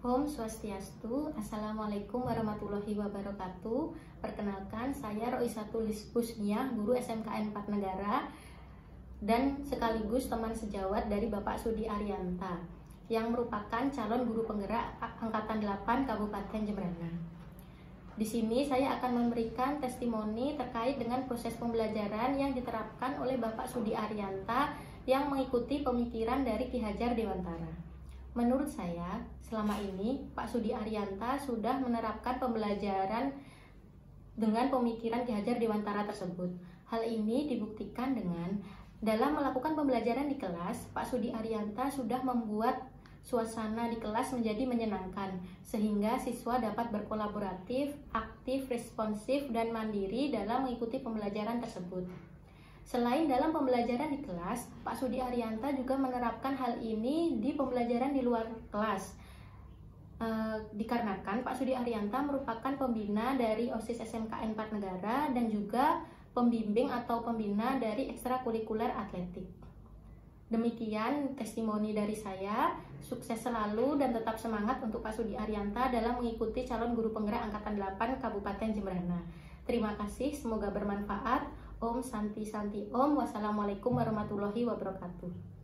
Om Swastiastu, Assalamualaikum warahmatullahi wabarakatuh Perkenalkan, saya Roisatul Husniah, guru SMKN 4 Negara Dan sekaligus teman sejawat dari Bapak Sudi Arianta Yang merupakan calon guru penggerak Angkatan 8 Kabupaten Jembrana di sini saya akan memberikan testimoni terkait dengan proses pembelajaran yang diterapkan oleh Bapak Sudi Arianta yang mengikuti pemikiran dari Ki Hajar Dewantara. Menurut saya, selama ini Pak Sudi Arianta sudah menerapkan pembelajaran dengan pemikiran Ki Hajar Dewantara tersebut. Hal ini dibuktikan dengan dalam melakukan pembelajaran di kelas, Pak Sudi Arianta sudah membuat suasana di kelas menjadi menyenangkan, sehingga siswa dapat berkolaboratif, aktif, responsif, dan mandiri dalam mengikuti pembelajaran tersebut. Selain dalam pembelajaran di kelas, Pak Sudi Arianta juga menerapkan hal ini di pembelajaran di luar kelas. E, dikarenakan Pak Sudi Arianta merupakan pembina dari OSIS SMKN 4 Negara dan juga pembimbing atau pembina dari ekstrakurikuler atletik. Demikian testimoni dari saya. Sukses selalu dan tetap semangat untuk Pak Sudi Arianta dalam mengikuti calon guru penggerak Angkatan 8 Kabupaten Jembrana. Terima kasih, semoga bermanfaat. Om Santi Santi Om. Wassalamualaikum warahmatullahi wabarakatuh.